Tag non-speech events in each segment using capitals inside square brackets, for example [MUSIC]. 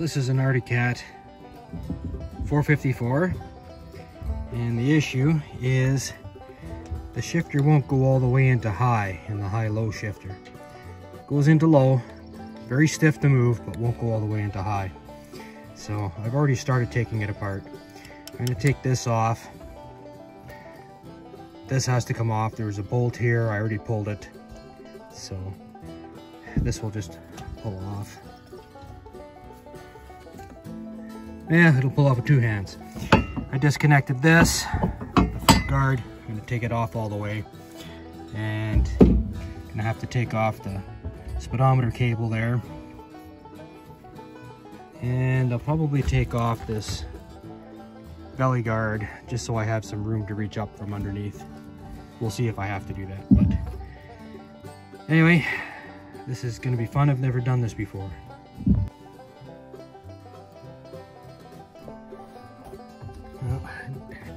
this is an Arctic Cat 454 and the issue is the shifter won't go all the way into high in the high-low shifter. Goes into low, very stiff to move, but won't go all the way into high. So I've already started taking it apart. I'm gonna take this off. This has to come off. There's a bolt here, I already pulled it. So this will just pull off. Yeah, it'll pull off with two hands. I disconnected this, guard. I'm gonna take it off all the way. And gonna have to take off the speedometer cable there. And I'll probably take off this belly guard just so I have some room to reach up from underneath. We'll see if I have to do that, but anyway, this is gonna be fun. I've never done this before.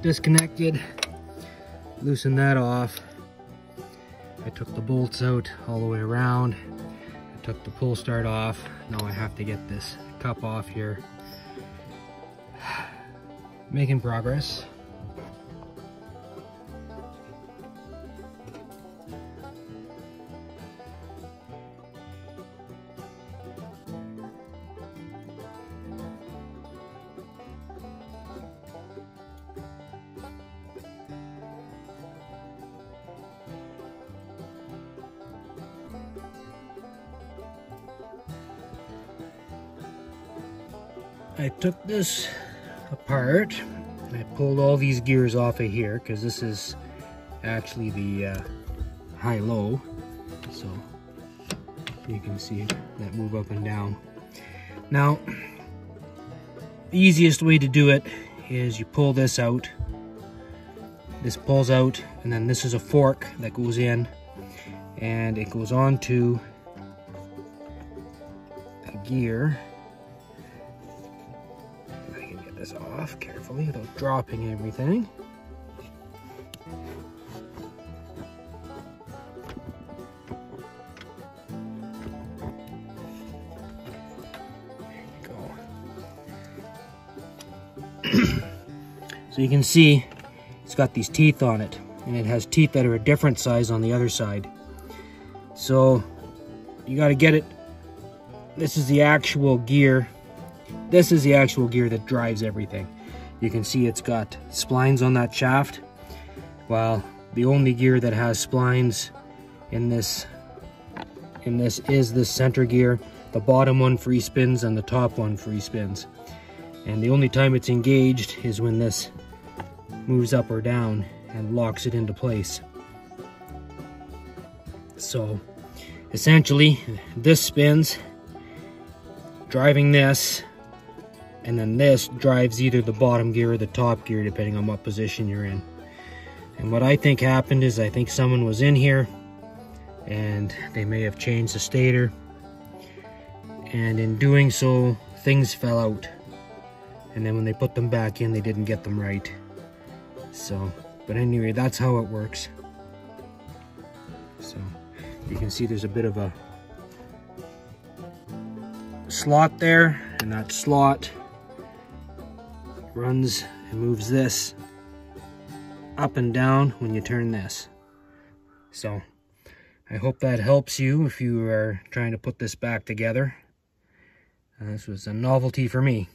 Disconnected, loosen that off. I took the bolts out all the way around. I took the pull start off. Now I have to get this cup off here. [SIGHS] Making progress. I took this apart. I pulled all these gears off of here because this is actually the uh, high-low. So you can see that move up and down. Now, the easiest way to do it is you pull this out. This pulls out and then this is a fork that goes in and it goes on to a gear this off carefully without dropping everything. [CLEARS THROAT] so you can see it's got these teeth on it and it has teeth that are a different size on the other side. So you got to get it. This is the actual gear this is the actual gear that drives everything. You can see it's got splines on that shaft, while the only gear that has splines in this in this is the center gear. The bottom one free spins and the top one free spins. And the only time it's engaged is when this moves up or down and locks it into place. So essentially this spins, driving this and then this drives either the bottom gear or the top gear depending on what position you're in. And what I think happened is I think someone was in here and they may have changed the stator. And in doing so things fell out. And then when they put them back in they didn't get them right. So but anyway that's how it works. So you can see there's a bit of a slot there and that slot runs and moves this up and down when you turn this. So I hope that helps you if you are trying to put this back together. Uh, this was a novelty for me.